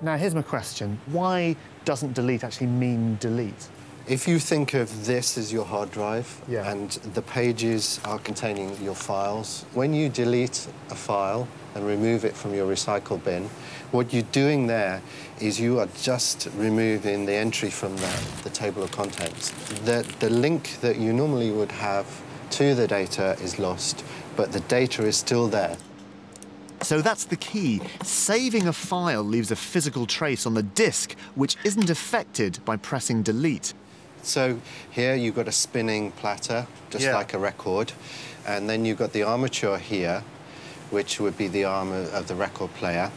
Now, here's my question. Why doesn't delete actually mean delete? If you think of this as your hard drive Yeah. and the pages are containing your files, when you delete a file and remove it from your recycle bin, what you're doing there is you are just removing the entry from the, the table of contents. The, the link that you normally would have to the data is lost, but the data is still there. So that's the key. Saving a file leaves a physical trace on the disk, which isn't affected by pressing delete. So here you've got a spinning platter, just Yeah. like a record, and then you've got the armature here, which would be the arm of the record player.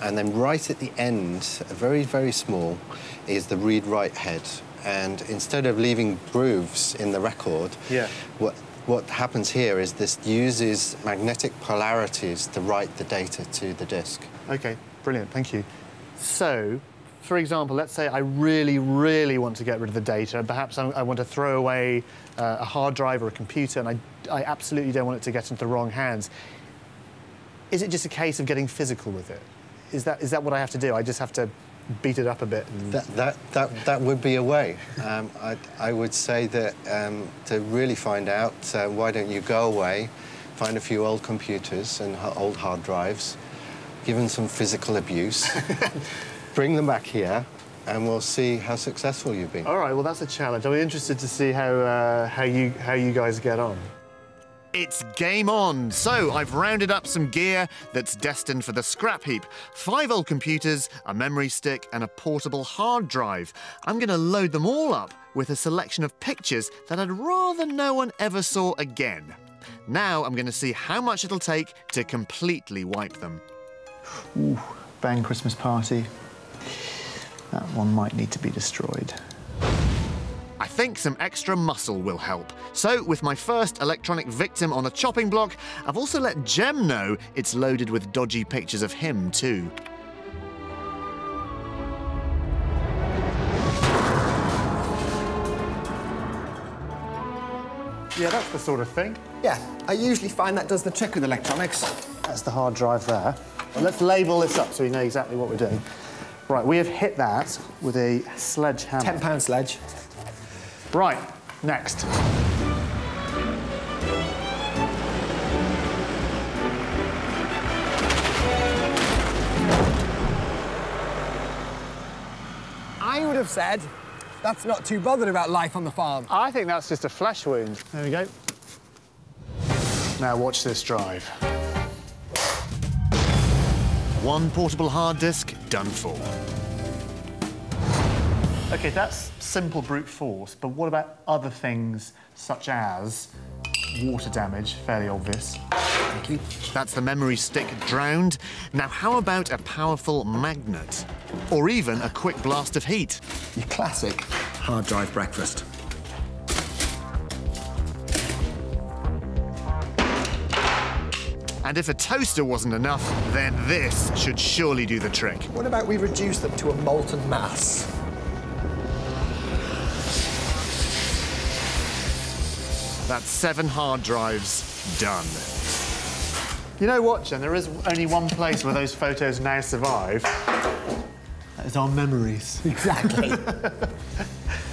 And then right at the end, very, very small, is the read-write head. And instead of leaving grooves in the record, Yeah. what, what happens here is this uses magnetic polarities to write the data to the disk. OK, brilliant, thank you. So, for example, let's say I really, really want to get rid of the data. Perhaps I, I want to throw away uh, a hard drive or a computer, and I, I absolutely don't want it to get into the wrong hands. Is it just a case of getting physical with it? Is that, is that what I have to do? I just have to beat it up a bit? That, that, that, that would be a way. Um, I, I would say that um, to really find out, uh, why don't you go away, find a few old computers and old hard drives, give them some physical abuse, bring them back here, and we'll see how successful you've been. All right, well, that's a challenge. I'll be interested to see how, uh, how, you, how you guys get on. It's game on. So I've rounded up some gear that's destined for the scrap heap. Five old computers, a memory stick, and a portable hard drive. I'm going to load them all up with a selection of pictures that I'd rather no one ever saw again. Now I'm going to see how much it'll take to completely wipe them. Ooh, bang Christmas party. That one might need to be destroyed. I think some extra muscle will help. So, with my first electronic victim on a chopping block, I've also let Jem know it's loaded with dodgy pictures of him, too. Yeah, that's the sort of thing. Yeah, I usually find that does the trick with electronics. That's the hard drive there. Well, let's label this up so we know exactly what we're doing. Right, we have hit that with a sledgehammer. Ten pound sledge. Right, next. I would have said that's not too bothered about life on the farm. I think that's just a flesh wound. There we go. Now watch this drive. One portable hard disk done for. OK, that's simple brute force, but what about other things such as water damage? Fairly obvious. Thank you. That's the memory stick drowned. Now, how about a powerful magnet? Or even a quick blast of heat? Your classic hard drive breakfast. And if a toaster wasn't enough, then this should surely do the trick. What about we reduce them to a molten mass? That's seven hard drives done. You know what, Jem? There is only one place where those photos now survive. That is our memories. Exactly.